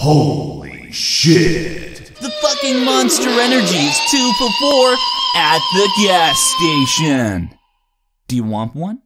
Holy shit. The fucking Monster Energy is two for four at the gas station. Do you want one?